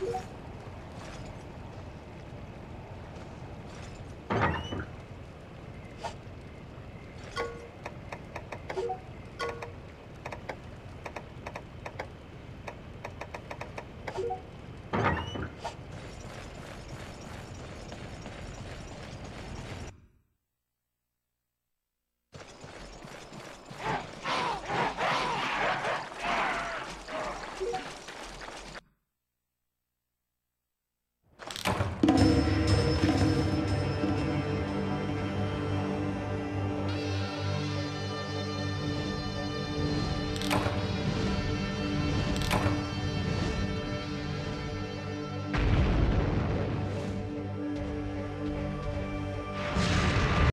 Yeah.